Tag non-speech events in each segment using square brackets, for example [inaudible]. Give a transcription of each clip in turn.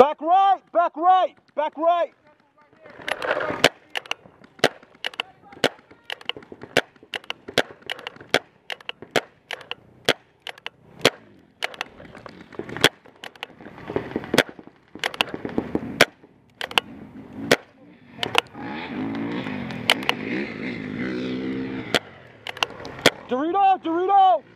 Back right, back right, back right. Dorito, Dorito!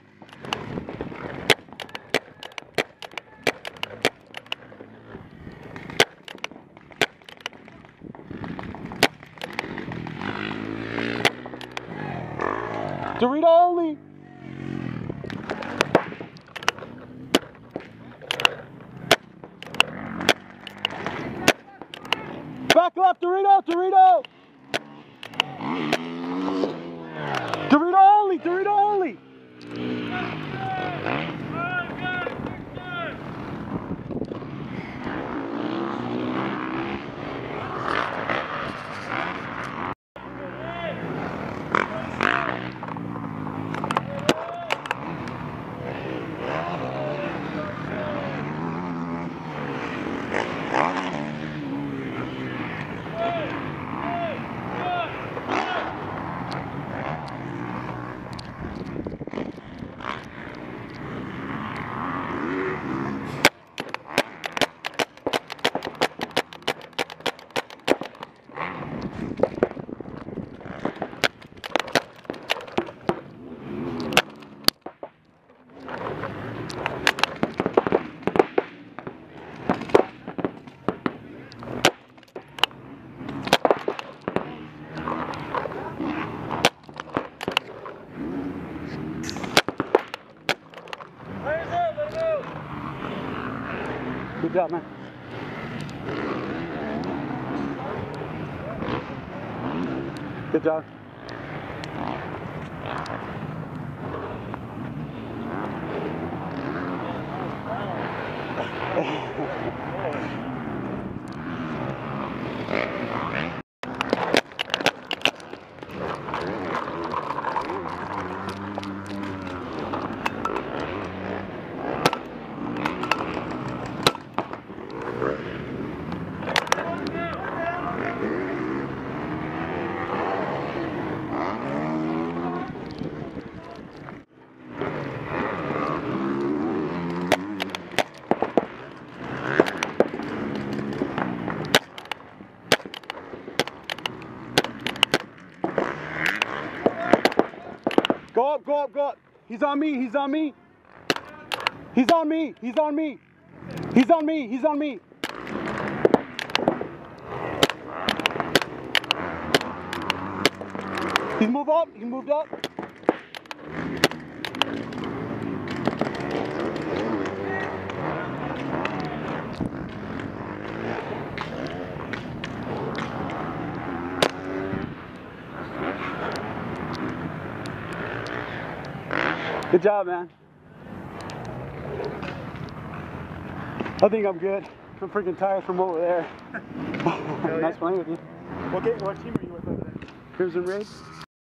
Dorito only! Back Dorito, Dorito! Dorito Good job, man. Good job. [laughs] Go up, go up, go up. He's on me, he's on me. He's on me, he's on me. He's on me, he's on me. He's moved up, he moved up. Good job, man. I think I'm good. I'm freaking tired from over there. [laughs] nice playing with you. What, game, what team are you with over there? Crimson Raid.